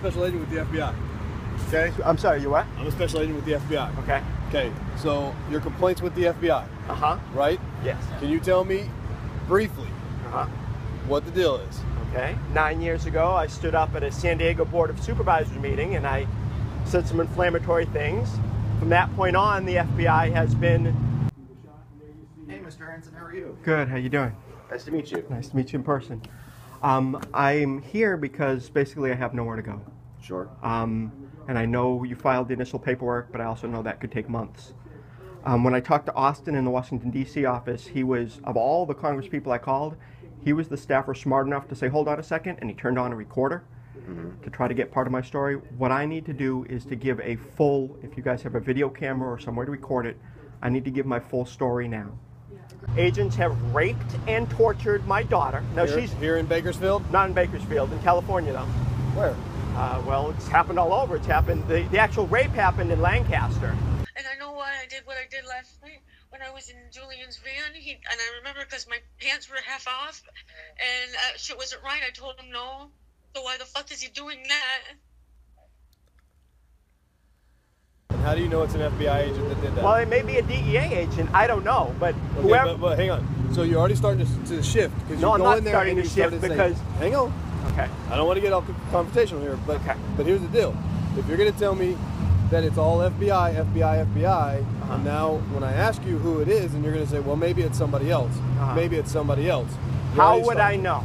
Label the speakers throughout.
Speaker 1: special agent with the FBI. Okay?
Speaker 2: I'm sorry, you what?
Speaker 1: I'm a special agent with the FBI.
Speaker 2: Okay.
Speaker 1: Okay, so your complaint's with the FBI,
Speaker 2: Uh huh.
Speaker 1: right?
Speaker 2: Yes.
Speaker 1: Can you tell me briefly
Speaker 2: Uh huh.
Speaker 1: what the deal is?
Speaker 2: Okay. Nine years ago, I stood up at a San Diego Board of Supervisors meeting and I said some inflammatory things. From that point on, the FBI has been
Speaker 3: Hey, Mr. Aronson, how are you?
Speaker 2: good. How you doing?
Speaker 3: Nice to meet you.
Speaker 2: Nice to meet you in person. Um, I'm here because basically I have nowhere to go.
Speaker 3: Sure.
Speaker 2: Um, and I know you filed the initial paperwork, but I also know that could take months. Um, when I talked to Austin in the Washington, D.C. office, he was, of all the Congress people I called, he was the staffer smart enough to say, hold on a second, and he turned on a recorder to try to get part of my story. What I need to do is to give a full, if you guys have a video camera or somewhere to record it, I need to give my full story now. Agents have raped and tortured my daughter. No,
Speaker 1: Here,
Speaker 2: she's
Speaker 1: here in Bakersfield?
Speaker 2: not in Bakersfield, in California, though.
Speaker 1: Where?
Speaker 2: Uh, well, it's happened all over. It's happened. The, the actual rape happened in Lancaster.
Speaker 4: And I know why I did what I did last night when I was in Julian's van. He and I remember because my pants were half off, and uh, shit wasn't right. I told him no. So why the fuck is he doing that?
Speaker 1: And how do you know it's an FBI agent that did that?
Speaker 2: Well, it may be a DEA agent. I don't know, but
Speaker 1: Okay,
Speaker 2: whoever.
Speaker 1: but, but hang on. So you're already starting to, to shift because
Speaker 2: No,
Speaker 1: you
Speaker 2: I'm
Speaker 1: go
Speaker 2: not
Speaker 1: in there
Speaker 2: starting
Speaker 1: and
Speaker 2: to shift
Speaker 1: started saying-
Speaker 2: because-
Speaker 1: hang on.
Speaker 2: okay.
Speaker 1: I don't want to get all confrontational here, but
Speaker 2: Okay.
Speaker 1: but here's the deal: if you're going to tell me that it's all FBI, FBI, FBI,
Speaker 2: Uh-huh.
Speaker 1: and now when I ask you who it is, and you're going to say, well, maybe it's somebody else,
Speaker 2: Uh-huh.
Speaker 1: maybe it's somebody else. You're
Speaker 2: How
Speaker 1: already
Speaker 2: would I know?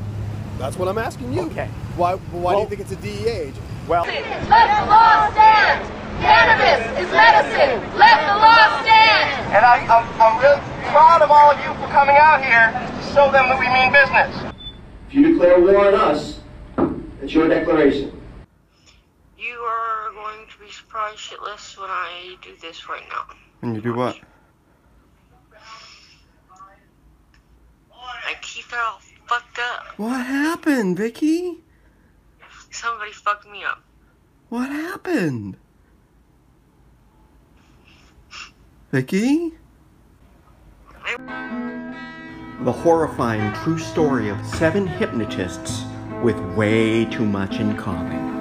Speaker 1: That's what I'm asking you.
Speaker 2: Okay.
Speaker 1: Why? Why do you think it's a DEA agent?
Speaker 2: Well,
Speaker 5: Let the law stand! Cannabis is medicine! Let the law stand!
Speaker 6: And I, I'm, I'm really proud of all of you for coming out here to show them that we mean business.
Speaker 7: If you declare war on us, it's your declaration.
Speaker 4: You are going to be surprised shitless when I do this right now.
Speaker 2: and you do what?
Speaker 4: I keep it all fucked up.
Speaker 2: What happened, Vicky?
Speaker 4: Somebody fucked me up.
Speaker 2: What happened? Vicky? The horrifying true story of seven hypnotists with way too much in common.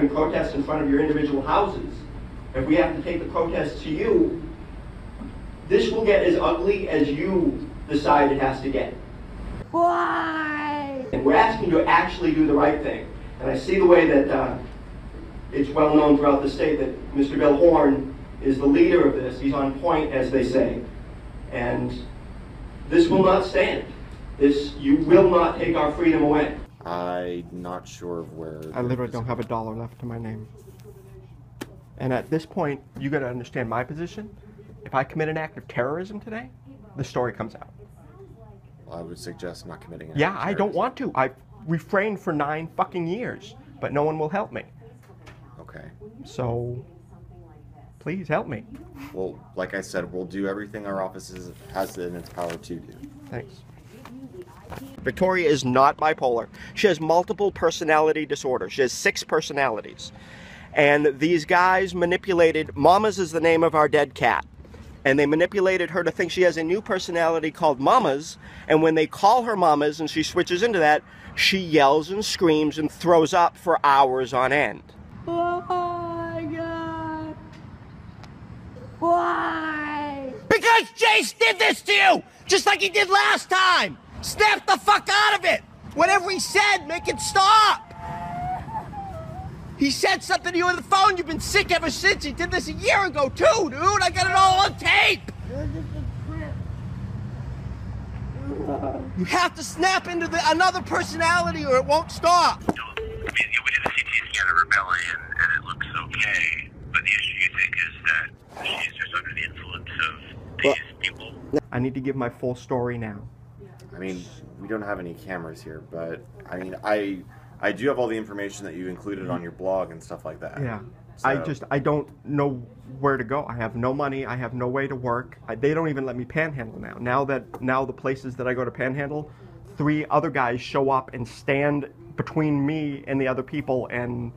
Speaker 7: Having protests in front of your individual houses, if we have to take the protests to you, this will get as ugly as you decide it has to get. Why? And we're asking you to actually do the right thing. And I see the way that uh, it's well known throughout the state that Mr. Bill Horn is the leader of this. He's on point, as they say. And this will not stand. This, you will not take our freedom away.
Speaker 3: I'm not sure of where.
Speaker 2: I literally don't have a dollar left to my name. And at this point, you gotta understand my position. If I commit an act of terrorism today, the story comes out.
Speaker 3: I would suggest not committing.
Speaker 2: Yeah, I don't want to. I've refrained for nine fucking years, but no one will help me.
Speaker 3: Okay.
Speaker 2: So, please help me.
Speaker 3: Well, like I said, we'll do everything our office has in its power to do.
Speaker 2: Thanks. Victoria is not bipolar. She has multiple personality disorders. She has six personalities. And these guys manipulated, Mamas is the name of our dead cat. And they manipulated her to think she has a new personality called Mamas. And when they call her Mamas and she switches into that, she yells and screams and throws up for hours on end. Why? Why?
Speaker 8: Because Jace did this to you! Just like he did last time! Snap the fuck out of it! Whatever he said, make it stop! He said something to you on the phone, you've been sick ever since. He did this a year ago, too, dude! I got it all on tape! You have to snap into the, another personality or it won't stop!
Speaker 6: I mean, we did a CT scan of her belly and, and it looks okay. But the issue you think is that she's just under the influence of these people.
Speaker 2: I need to give my full story now.
Speaker 3: I mean, we don't have any cameras here, but I mean, I I do have all the information that you included on your blog and stuff like that.
Speaker 2: Yeah. I just I don't know where to go. I have no money. I have no way to work. I, they don't even let me panhandle now. Now that now the places that I go to panhandle three other guys show up and stand between me and the other people and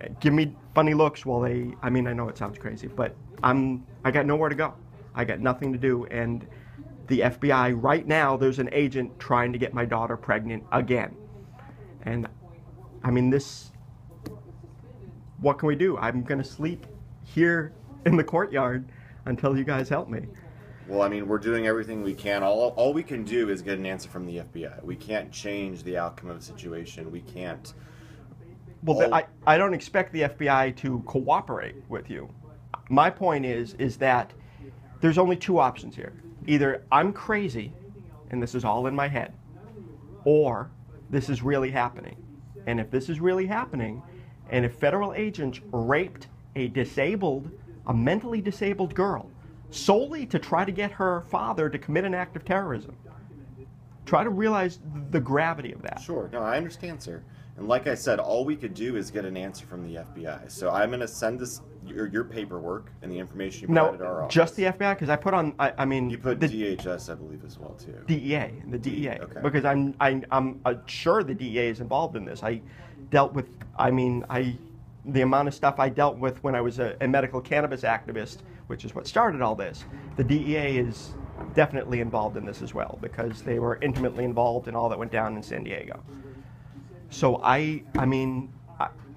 Speaker 2: uh, give me funny looks while they I mean I know it sounds crazy, but I'm I got nowhere to go. I got nothing to do and the FBI right now there's an agent trying to get my daughter pregnant again. And I mean this what can we do? I'm going to sleep here in the courtyard until you guys help me.
Speaker 3: Well, I mean, we're doing everything we can. All, all we can do is get an answer from the FBI. We can't change the outcome of the situation. We can't.
Speaker 2: Well,
Speaker 3: all- oh.
Speaker 2: I, I don't expect the FBI to cooperate with you. My point is is that there's only two options here. Either I'm crazy and this is all in my head, or this is really happening. And if this is really happening, and if federal agents raped a disabled, a mentally disabled girl solely to try to get her father to commit an act of terrorism, try to realize the gravity of that.
Speaker 3: Sure. No, I understand, sir. And like I said, all we could do is get an answer from the FBI. So I'm going to send this your, your paperwork and the information you provided our
Speaker 2: No,
Speaker 3: office.
Speaker 2: just the FBI, because I put on. I, I mean,
Speaker 3: You put
Speaker 2: the
Speaker 3: DHS, I believe, as well too.
Speaker 2: DEA, the DEA,
Speaker 3: okay.
Speaker 2: because I'm I, I'm uh, sure the DEA is involved in this. I dealt with. I mean, I the amount of stuff I dealt with when I was a, a medical cannabis activist, which is what started all this. The DEA is definitely involved in this as well because they were intimately involved in all that went down in San Diego. So I, I mean,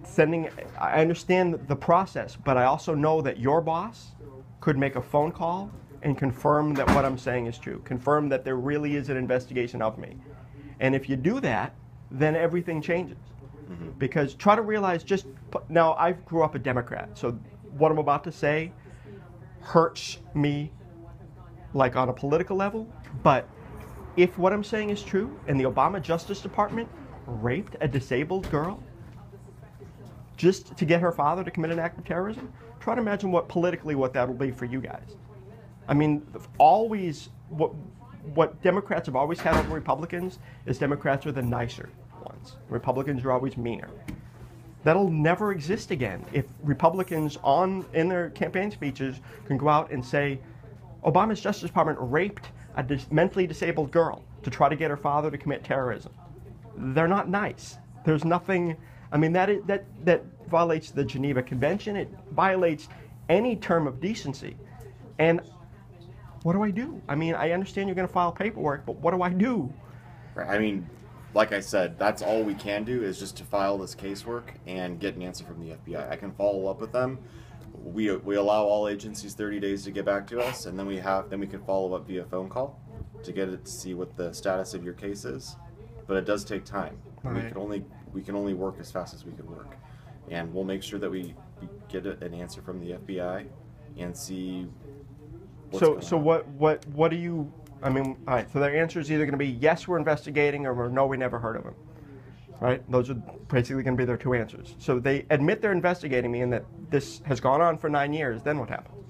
Speaker 2: sending. I understand the process, but I also know that your boss could make a phone call and confirm that what I'm saying is true. Confirm that there really is an investigation of me. And if you do that, then everything changes. Mm-hmm. Because try to realize just now. I grew up a Democrat, so what I'm about to say hurts me like on a political level, but if what I'm saying is true and the Obama Justice Department raped a disabled girl just to get her father to commit an act of terrorism, try to imagine what politically what that'll be for you guys. I mean, always what what Democrats have always had over Republicans is Democrats are the nicer ones. Republicans are always meaner. That'll never exist again if Republicans on in their campaign speeches can go out and say Obama's Justice Department raped a dis- mentally disabled girl to try to get her father to commit terrorism. They're not nice. There's nothing. I mean that is, that that violates the Geneva Convention. It violates any term of decency. And what do I do? I mean, I understand you're going to file paperwork, but what do I do?
Speaker 3: Right. I mean, like I said, that's all we can do is just to file this casework and get an answer from the FBI. I can follow up with them. We, we allow all agencies 30 days to get back to us, and then we have then we can follow up via phone call to get it to see what the status of your case is. But it does take time. We can only we can only work as fast as we can work, and we'll make sure that we, get an answer from the FBI and see. What's
Speaker 2: so
Speaker 3: going
Speaker 2: so
Speaker 3: on.
Speaker 2: what what what do you? I mean, all right. So their answer is either going to be yes, we're investigating, or no, we never heard of him. Right? Those are basically going to be their two answers. So they admit they're investigating me and that this has gone on for nine years. Then what happens?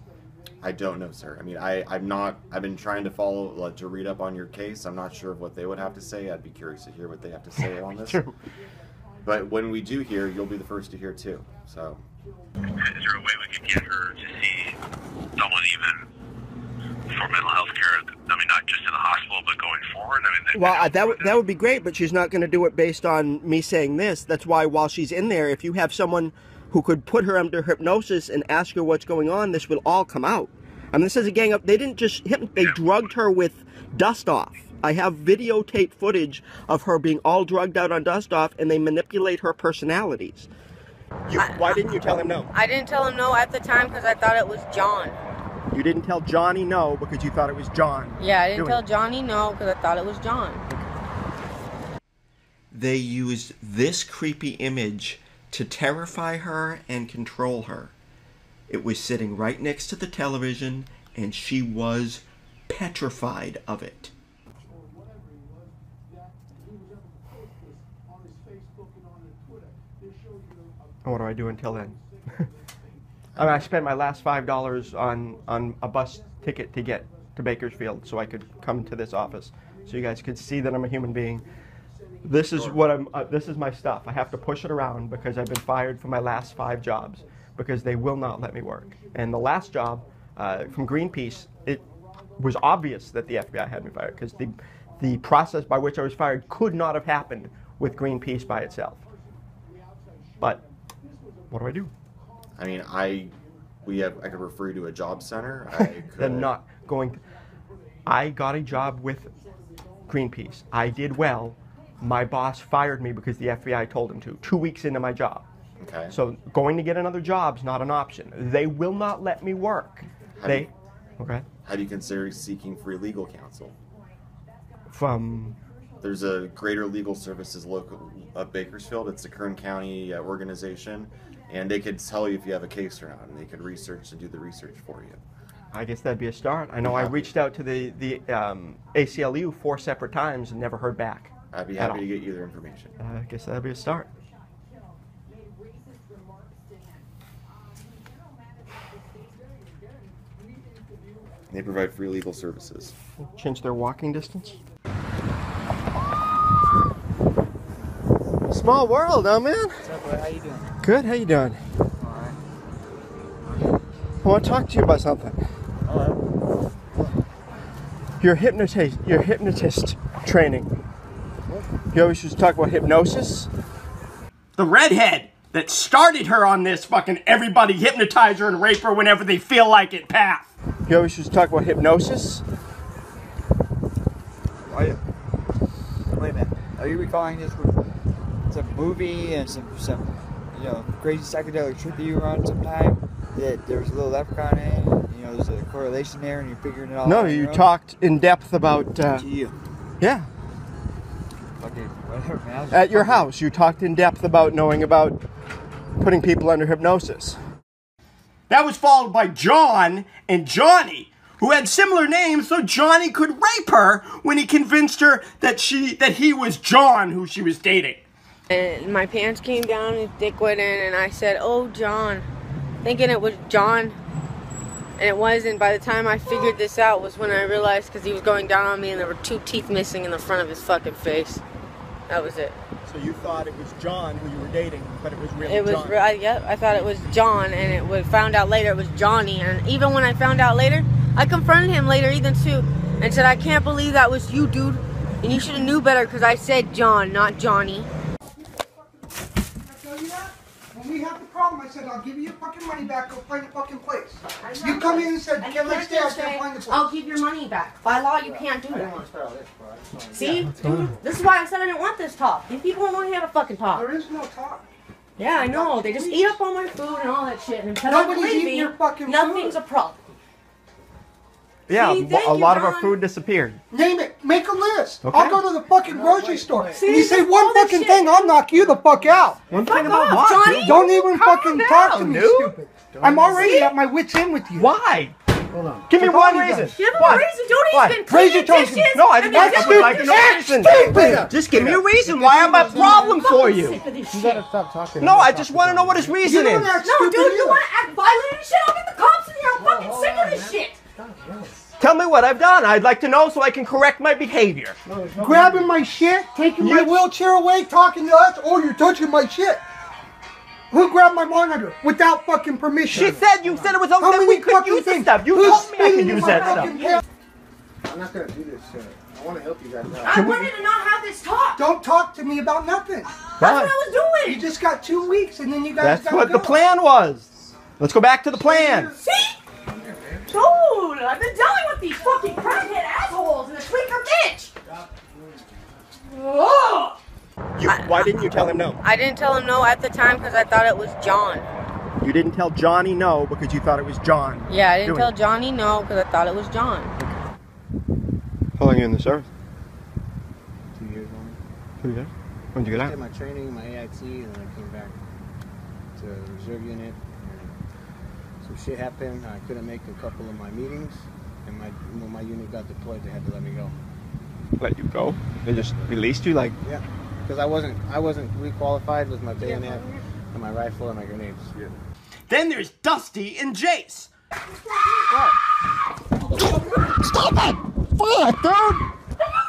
Speaker 3: I don't know, sir. I mean, I, I'm not. I've been trying to follow, like, to read up on your case. I'm not sure of what they would have to say. I'd be curious to hear what they have to say on this.
Speaker 2: True.
Speaker 3: But when we do hear, you'll be the first to hear too. So,
Speaker 6: Is there a way we could get her to see someone even for mental health care? I mean, not just in the hospital, but going forward. I mean,
Speaker 8: Well, uh, that would that would be great, but she's not going to do it based on me saying this. That's why while she's in there, if you have someone who could put her under hypnosis and ask her what's going on, this will all come out. I mean, this is a gang up. They didn't just hit. They drugged her with dust off. I have videotape footage of her being all drugged out on dust off, and they manipulate her personalities.
Speaker 2: You, why didn't you tell him no?
Speaker 9: I didn't tell him no at the time because I thought it was John.
Speaker 2: You didn't tell Johnny no because you thought it was John.
Speaker 9: Yeah, I didn't tell
Speaker 2: it.
Speaker 9: Johnny no because I thought it was John.
Speaker 10: They used this creepy image to terrify her and control her. It was sitting right next to the television, and she was petrified of it.
Speaker 2: What do I do until then? I mean, I spent my last five dollars on on a bus ticket to get to Bakersfield so I could come to this office, so you guys could see that I'm a human being. This is what I'm. Uh, this is my stuff. I have to push it around because I've been fired from my last five jobs because they will not let me work. And the last job uh, from Greenpeace, it was obvious that the FBI had me fired because the the process by which I was fired could not have happened with Greenpeace by itself. But what do I do?
Speaker 3: I mean, I we have I could refer you to a job center. I could,
Speaker 2: They're not going. I got a job with Greenpeace. I did well. My boss fired me because the FBI told him to. Two weeks into my job.
Speaker 3: Okay.
Speaker 2: So going to get another job's not an option. They will not let me work.
Speaker 3: Do
Speaker 2: They,
Speaker 3: you-
Speaker 2: okay,
Speaker 3: How do you consider seeking free legal counsel?
Speaker 2: from
Speaker 3: There's a Greater Legal Services local of Bakersfield. It's a Kern County uh, organization, and they could tell you if you have a case or not, and they could research and do the research for you.
Speaker 2: I guess that'd be a start. I know I reached out to the the um, ACLU four separate times and never heard back.
Speaker 3: I'd be happy to get you their information.
Speaker 2: I guess that'd be a start.
Speaker 3: They provide free legal services.
Speaker 2: Change their walking distance. Small world, huh, man?
Speaker 11: What's up, bud? How you doing?
Speaker 2: Good. How you doing? I want to talk to you about something. Your hypnotist, your hypnotist training. You always used to talk about hypnosis. The redhead that started her on this fucking everybody hypnotize her and rape her whenever they feel like it path. You always used to talk about hypnosis.
Speaker 11: Oh, Why? Wait a minute. Are you recalling this? It's a movie and some some you know crazy psychedelic trip that you were on sometime. That there was a little leprechaun in. and, You know, there's a correlation there, and you're figuring it all out.
Speaker 2: No, you talked in depth about. Uh,
Speaker 11: you.
Speaker 2: yeah,
Speaker 11: Okay, whatever, man.
Speaker 2: At your house, you talked in depth about knowing about putting people under hypnosis. That was followed by John and Johnny, who had similar names, so Johnny could rape her when he convinced her that she that he was John who she was dating.
Speaker 9: And my pants came down and dick went in, and I said, "Oh, John," thinking it was John, and it wasn't. By the time I figured this out, was when I realized because he was going down on me, and there were two teeth missing in the front of his fucking face. That was it.
Speaker 12: So you thought it was John who you were dating, but it was really
Speaker 9: It was,
Speaker 12: John.
Speaker 9: I, yep, I thought it was John, and it was found out later it was Johnny. And even when I found out later, I confronted him later, even too, and said, "I can't believe that was you, dude. And you should have knew better because I said John, not Johnny."
Speaker 13: Tell you that? When we had the problem, I said, I'll give you your fucking money back, go find a fucking place. You come in and said,
Speaker 9: And
Speaker 13: get
Speaker 9: you
Speaker 13: let's stay,
Speaker 9: can't
Speaker 13: I
Speaker 9: just say,
Speaker 13: can't find the place.
Speaker 9: I'll give your money back. By law, you can't do that. See? This is why I said I didn't want this talk. These people don't know how to fucking talk.
Speaker 13: There is no talk.
Speaker 9: Yeah, I know. They just eat up all my food and all that shit. And because
Speaker 13: Nobody's
Speaker 9: I believe
Speaker 13: eating
Speaker 9: me,
Speaker 13: your fucking
Speaker 9: nothing's a problem.
Speaker 2: Yeah,
Speaker 9: See,
Speaker 2: a
Speaker 9: thank
Speaker 2: a
Speaker 9: you,
Speaker 2: lot of our food disappeared.
Speaker 13: Name it. Make a list.
Speaker 2: Okay.
Speaker 13: I'll go to the fucking grocery store.
Speaker 9: See,
Speaker 13: and you say one fucking
Speaker 9: shit-
Speaker 13: thing, I'll knock you the fuck out.
Speaker 2: One
Speaker 9: Fuck
Speaker 2: thing about
Speaker 9: off,
Speaker 2: what?
Speaker 9: Johnny.
Speaker 13: Don't even
Speaker 9: Calm
Speaker 13: fucking
Speaker 9: down,
Speaker 13: talk to me,
Speaker 2: dude.
Speaker 13: stupid. I'm already at my wit's end with you.
Speaker 2: Why?
Speaker 13: Hold on.
Speaker 2: Give me
Speaker 13: With
Speaker 2: one reason.
Speaker 9: Give him a reason. Don't
Speaker 2: What?
Speaker 9: even
Speaker 13: Raise
Speaker 9: clean
Speaker 13: your
Speaker 9: your
Speaker 13: toes.
Speaker 9: dishes.
Speaker 2: No, I
Speaker 9: and
Speaker 2: just
Speaker 9: then
Speaker 2: I
Speaker 9: get
Speaker 2: would like to know a
Speaker 9: shit.
Speaker 2: reason.
Speaker 13: Stupid.
Speaker 2: Just give me a reason why I'm a problem for you.
Speaker 9: Sick of this
Speaker 1: You gotta stop talking.
Speaker 2: No, I just want to know what his
Speaker 13: You
Speaker 2: reason is.
Speaker 9: No, dude, you
Speaker 13: either.
Speaker 9: want to act violent and shit? I'll get the cops in here. I'm fucking sick of this shit.
Speaker 2: Tell me what I've done. I'd like to know so I can correct my behavior.
Speaker 13: Grabbing my shit, taking my wheelchair away, talking to us. Oh, you're touching my shit. Who grabbed my monitor without fucking permission?
Speaker 2: She said you said it was
Speaker 13: How
Speaker 2: okay that
Speaker 13: many
Speaker 2: we could
Speaker 13: fucking
Speaker 2: use this stuff. You
Speaker 13: Who's
Speaker 2: told me I could use that stuff.
Speaker 13: Head?
Speaker 1: I'm not gonna do this shit. I want to help you guys out.
Speaker 9: I wanted to not have this talk.
Speaker 13: Don't talk to me about nothing.
Speaker 9: That's what I was doing.
Speaker 13: You just got two weeks and then you guys
Speaker 2: That's
Speaker 13: gotta
Speaker 2: what the plan was. Let's go back to the plan.
Speaker 9: See? Dude, I've been dealing with these fucking crackhead assholes and the tweaker bitch. Ugh.
Speaker 2: You, why didn't you tell him no?
Speaker 9: I didn't tell him no at the time because I thought it was John.
Speaker 2: You didn't tell Johnny no because you thought it was John.
Speaker 9: Yeah, I didn't tell
Speaker 2: it.
Speaker 9: Johnny no because I thought it was John.
Speaker 2: How long are you in the service?
Speaker 1: Two years on.
Speaker 2: Two years. When did you get
Speaker 1: I
Speaker 2: out?
Speaker 1: did my training, my AIT, and then I came back to the reserve unit. And some shit happened. I couldn't make a couple of my meetings, and my when my unit got deployed, they had to let me go.
Speaker 2: Let you go? They just released you like
Speaker 1: Yeah, because I wasn't I wasn't requalified with my bayonet and my rifle and my grenades. Yeah.
Speaker 2: Then there's Dusty and Jace.
Speaker 13: Stop it! Fuck, dude!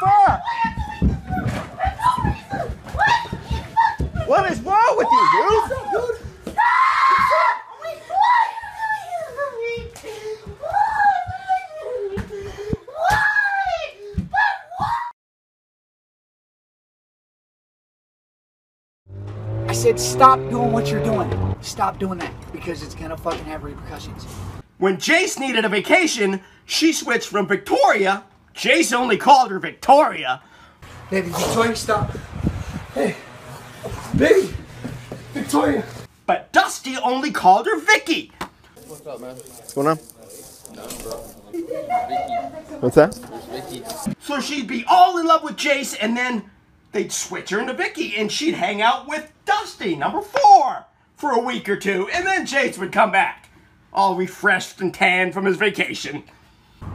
Speaker 13: Fuck!
Speaker 2: What is wrong with you, dude?
Speaker 14: Said, stop doing what you're doing. Stop doing that because it's gonna fucking have repercussions.
Speaker 8: When Jace needed a vacation, she switched from Victoria. Jace only called her Victoria.
Speaker 14: Baby, Victoria, stop. Hey, baby, Victoria.
Speaker 8: But Dusty only called her Vicky.
Speaker 15: What's up, man?
Speaker 2: What's going on? What's that?
Speaker 8: So she'd be all in love with Jace, and then they'd switch her into Vicky, and she'd hang out with Dusty, number four, for a week or two, and then Jace would come back, all refreshed and tanned from his vacation.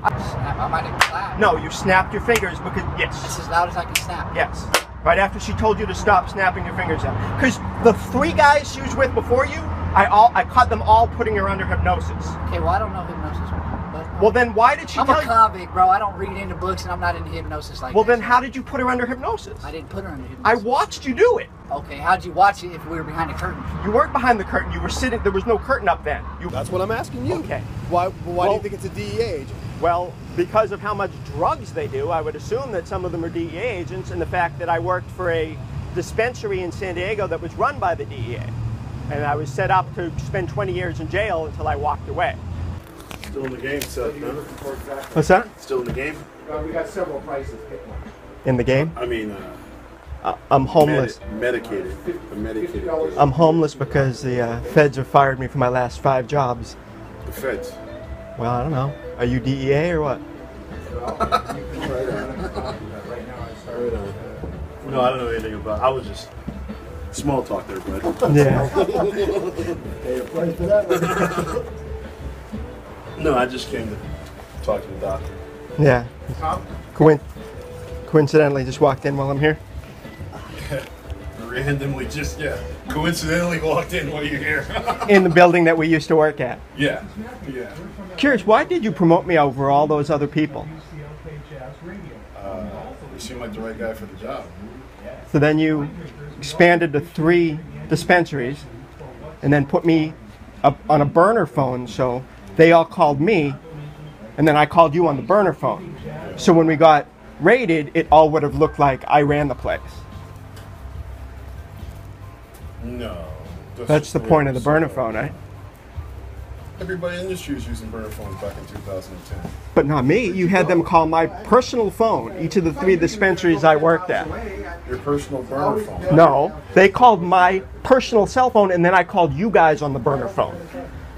Speaker 14: I might have clapped.
Speaker 2: No, you snapped your fingers because yes.
Speaker 14: That's as loud as I can snap.
Speaker 2: Yes. Right after she told you to stop snapping your fingers out. Because the three guys she was with before you, I all I caught them all putting her under hypnosis.
Speaker 14: Okay, well I don't know hypnosis, but
Speaker 2: Well then why did she
Speaker 14: I'm
Speaker 2: tell
Speaker 14: a
Speaker 2: you?
Speaker 14: convict, bro. I don't read into books, and I'm not into hypnosis like
Speaker 2: Well
Speaker 14: that.
Speaker 2: then how did you put her under hypnosis?
Speaker 14: I didn't put her under hypnosis.
Speaker 2: I watched you do it.
Speaker 14: Okay, how'd you watch it if we were behind a curtain?
Speaker 2: You weren't behind the curtain. You were sitting. There was no curtain up then. You,
Speaker 16: That's what I'm asking you.
Speaker 2: Okay.
Speaker 16: Why? Why do you think it's a DEA agent?
Speaker 2: Well, because of how much drugs they do, I would assume that some of them are DEA agents, and the fact that I worked for a dispensary in San Diego that was run by the DEA. And I was set up to spend 20 years in jail until I walked away.
Speaker 17: Still in the game, Seth, man.
Speaker 2: What's that?
Speaker 17: Still in the game?
Speaker 16: we got several prices. Pick one.
Speaker 2: In the game?
Speaker 17: I mean, uh,
Speaker 2: Uh, I'm homeless.
Speaker 17: medi- medicated. The medicated.
Speaker 2: I'm homeless because the uh, feds have fired me for my last five jobs.
Speaker 17: The feds.
Speaker 2: Well, I don't know. Are you DEA or what?
Speaker 17: No, I don't know anything about. I was just small talk there, bud.
Speaker 2: Yeah.
Speaker 17: Pay a price for that No, I just came to talk to the doctor.
Speaker 2: Yeah. Coin- coincidentally, just walked in while I'm here.
Speaker 17: Randomly, just yeah, coincidentally walked in while you're here.
Speaker 2: In the building that we used to work at.
Speaker 17: yeah, yeah.
Speaker 2: Curious, why did you promote me over all those other people?
Speaker 17: Uh, you seem like the right guy for the job.
Speaker 2: So then you expanded to three dispensaries and then put me up on a burner phone so they all called me and then I called you on the burner phone. So when we got raided, it all would have looked like I ran the place.
Speaker 17: No.
Speaker 2: That's the point of the burner phone, right?
Speaker 17: Everybody in the industry was using burner phones back in 2010.
Speaker 2: But not me. You had them call my personal phone, each of the three dispensaries I worked at.
Speaker 17: Your personal burner phone.
Speaker 2: No, they called my personal cell phone and then I called you guys on the burner phone.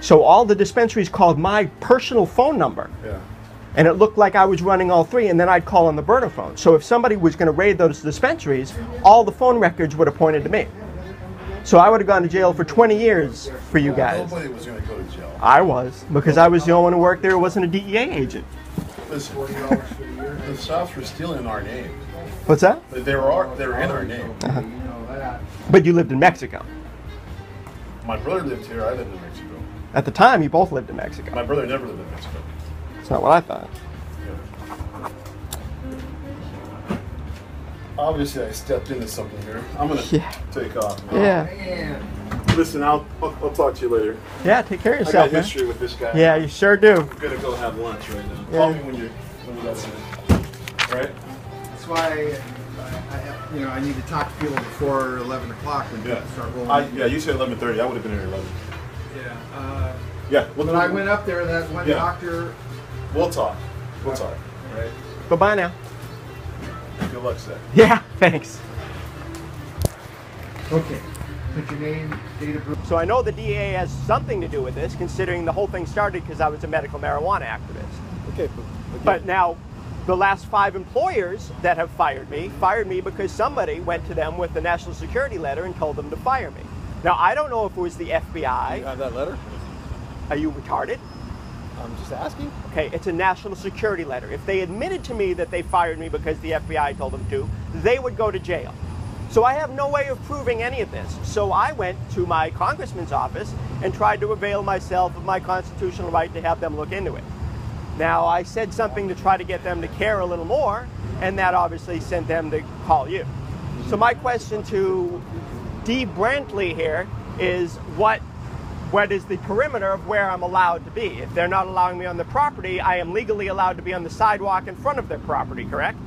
Speaker 2: So all the dispensaries called my personal phone number.
Speaker 17: Yeah.
Speaker 2: And it looked like I was running all three, and then I'd call on the burner phone. So if somebody was going to raid those dispensaries, all the phone records would have pointed to me. So I would have gone to jail for 20 years for you guys.
Speaker 17: Nobody was going to go to jail.
Speaker 2: I was, because I was the only one who worked there who wasn't a DEA agent.
Speaker 17: Listen, the South were stealing our name.
Speaker 2: What's that?
Speaker 17: They were they were in our name.
Speaker 2: Uh-huh. But you lived in Mexico.
Speaker 17: My brother lived here. I lived in Mexico.
Speaker 2: At the time, you both lived in Mexico.
Speaker 17: My brother never lived in Mexico.
Speaker 2: That's not what I thought.
Speaker 17: Obviously, I stepped into something here. I'm gonna
Speaker 2: Yeah.
Speaker 17: take off.
Speaker 2: Yeah.
Speaker 17: Listen, I'll, I'll I'll talk to you later.
Speaker 2: Yeah, take care of yourself.
Speaker 17: I
Speaker 2: yourself,
Speaker 17: got
Speaker 2: man.
Speaker 17: history with this guy.
Speaker 2: Yeah, you sure do.
Speaker 17: I'm gonna go have lunch right now.
Speaker 2: Yeah.
Speaker 17: Call me when you when you got some. Right?
Speaker 16: That's why I, I, you know, I need to talk to people before 11 o'clock when
Speaker 17: Yeah.
Speaker 16: people start rolling.
Speaker 17: I, yeah, you said 11:30. I would have been here at 11.
Speaker 16: Yeah. Uh,
Speaker 17: Yeah. We'll,
Speaker 16: when I went up there, that one
Speaker 17: Yeah.
Speaker 16: doctor.
Speaker 17: We'll talk. We'll talk.
Speaker 16: Right.
Speaker 2: Bye bye now.
Speaker 17: Good luck, Seth.
Speaker 2: Yeah, thanks.
Speaker 16: Okay. Put your name, date of birth.
Speaker 2: So I know the DA has something to do with this, considering the whole thing started because I was a medical marijuana activist.
Speaker 16: Okay, but,
Speaker 2: But now, the last five employers that have fired me fired me because somebody went to them with the national security letter and told them to fire me. Now I don't know if it was the FBI.
Speaker 16: You have that letter?
Speaker 2: Are you retarded?
Speaker 16: I'm just asking.
Speaker 2: Okay, it's a national security letter. If they admitted to me that they fired me because the FBI told them to, they would go to jail. So I have no way of proving any of this. So I went to my congressman's office and tried to avail myself of my constitutional right to have them look into it. Now, I said something to try to get them to care a little more, and that obviously sent them to call you. So my question to Dee Brantley here is what what is the perimeter of where I'm allowed to be? If they're not allowing me on the property, I am legally allowed to be on the sidewalk in front of their property, correct?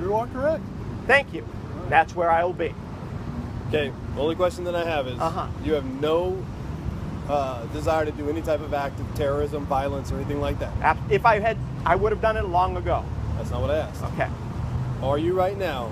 Speaker 16: You are correct.
Speaker 2: Thank you. That's where I will be.
Speaker 15: Okay. Only question that I have is,
Speaker 2: Uh-huh.
Speaker 15: you have no uh, desire to do any type of act of terrorism, violence, or anything like that.
Speaker 2: If I had, I would have done it long ago.
Speaker 15: That's not what I asked.
Speaker 2: Okay.
Speaker 15: Are you right now?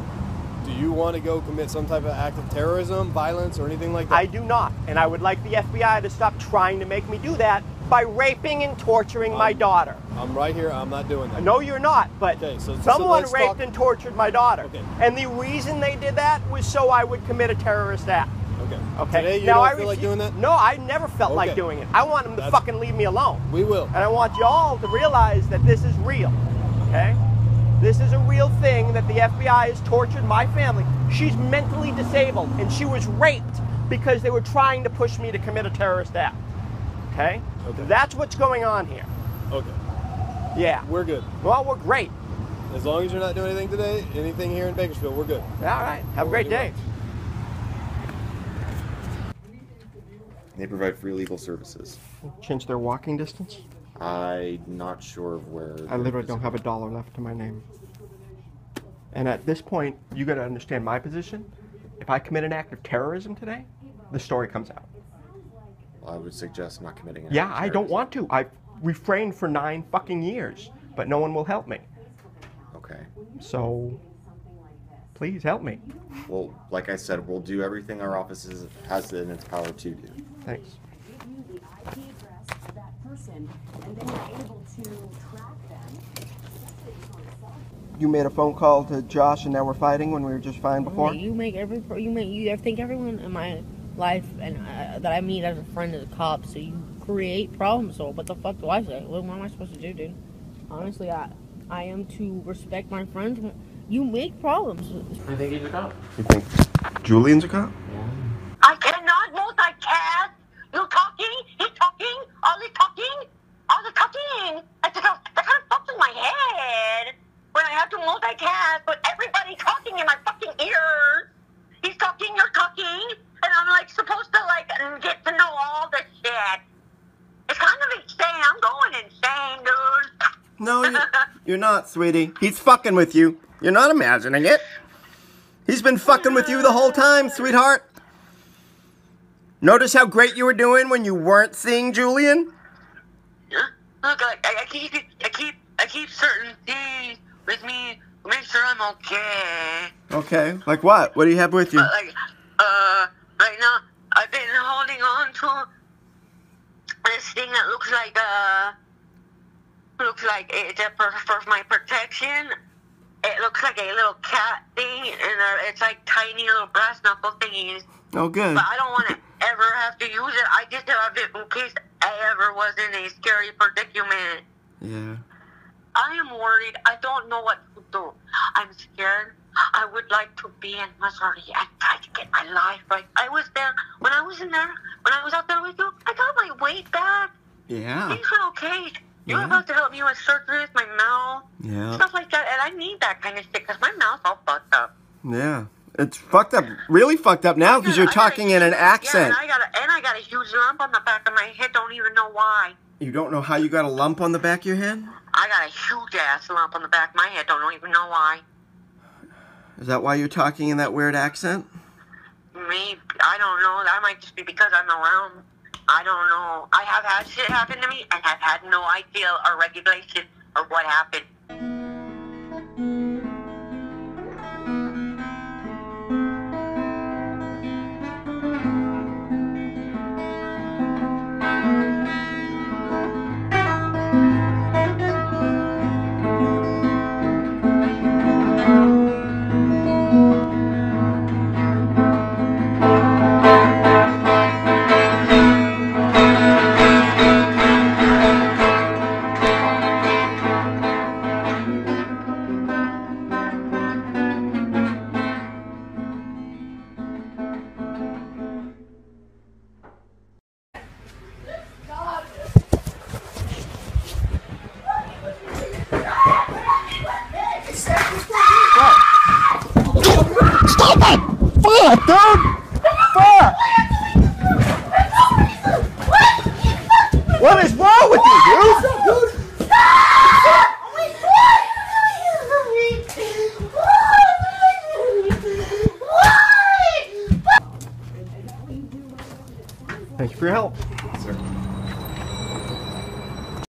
Speaker 15: Do you want to go commit some type of act of terrorism, violence, or anything like that?
Speaker 2: I do not, and I would like the FBI to stop trying to make me do that by raping and torturing my daughter.
Speaker 15: I'm right here. I'm not doing that.
Speaker 2: No, you're not, but
Speaker 15: Okay, so- so
Speaker 2: someone
Speaker 15: let's
Speaker 2: raped
Speaker 15: talk-
Speaker 2: and tortured my daughter.
Speaker 15: Okay.
Speaker 2: And the reason they did that was so I would commit a terrorist act.
Speaker 15: Okay.
Speaker 2: Okay.
Speaker 15: Today you
Speaker 2: now
Speaker 15: don't
Speaker 2: I
Speaker 15: feel like doing that?
Speaker 2: No, I never felt like doing it. I want them to
Speaker 15: That's-
Speaker 2: fucking leave me alone.
Speaker 15: We will.
Speaker 2: And I want y'all to realize that this is real. Okay? This is a real thing that the FBI has tortured my family. She's mentally disabled and she was raped because they were trying to push me to commit a terrorist act. Okay?
Speaker 15: Okay.
Speaker 2: That's what's going on here.
Speaker 15: Okay.
Speaker 2: Yeah.
Speaker 15: We're good.
Speaker 2: Well, we're great.
Speaker 15: As long as you're not doing anything today, anything here in Bakersfield, we're good.
Speaker 2: All right. Have a great day.
Speaker 3: They provide free legal services.
Speaker 2: Change their walking distance?
Speaker 3: I'm not sure of where.
Speaker 2: I literally don't have a dollar left to my name. And at this point, you got to understand my position. If I commit an act of terrorism today, the story comes out.
Speaker 3: I would suggest not committing. an
Speaker 2: Yeah, I don't want to. I've refrained for nine fucking years, but no one will help me.
Speaker 3: Okay.
Speaker 2: So, please help me.
Speaker 3: Well, like I said, we'll do everything our office has in its power to do.
Speaker 2: Thanks. You made a phone call to Josh, and now we're fighting when we were just fine before.
Speaker 9: You make every you make you think everyone in my life and uh, that I meet as a friend is a cop, so you create problems. So what the fuck do I say? What, what am I supposed to do, dude? Honestly, I I am to respect my friends. You make problems.
Speaker 18: I think he's a cop.
Speaker 2: You think Julian's a cop?
Speaker 4: I cannot multitask. You talking, he's talking, all he's talking, all the talking. That kind of, that kind of fucks with my head when I have to multitask with everybody talking in my fucking ears. He's talking, you're talking, and I'm like supposed to like get to know all this shit. It's kind of insane. I'm going insane, dude.
Speaker 8: No, you're, you're not, sweetie. He's fucking with you. You're not imagining it. He's been fucking with you the whole time, sweetheart. Notice how great you were doing when you weren't seeing Julian? Yeah.
Speaker 4: Look, I, I keep, I keep, I keep certain things with me to make sure I'm okay.
Speaker 8: Okay, like what? What do you have with you?
Speaker 4: But like, uh, right now, I've been holding on to this thing that looks like, uh, looks like it's a, for, for my protection. It looks like a little cat thing, and uh, it's like tiny little brass knuckle thingies.
Speaker 8: Oh, good.
Speaker 4: But I don't want to ever have to use it. I just have it in case I ever was in a scary predicament.
Speaker 8: Yeah.
Speaker 4: I am worried. I don't know what to do. I'm scared. I would like to be in Missouri and try to get my life right. I was there when I was in there. When I was out there with you, I got my weight back.
Speaker 8: Yeah.
Speaker 4: Things are okay. You were
Speaker 8: Yeah.
Speaker 4: about to help me with surgery with my mouth,
Speaker 8: Yeah.
Speaker 4: stuff like that, and I need that kind of shit because my mouth's all fucked up.
Speaker 8: Yeah. It's fucked up, really fucked up now because you're talking in an
Speaker 4: Yeah,
Speaker 8: accent.
Speaker 4: and I got a, and I got a huge lump on the back of my head. Don't even know why.
Speaker 8: You don't know how you got a lump on the back of your head?
Speaker 4: I got a huge ass lump on the back of my head. Don't even know why.
Speaker 8: Is that why you're talking in that weird accent?
Speaker 4: Maybe I don't know. That might just be because I'm around. I don't know. I have had shit happen to me and have had no idea or regulation or what happened.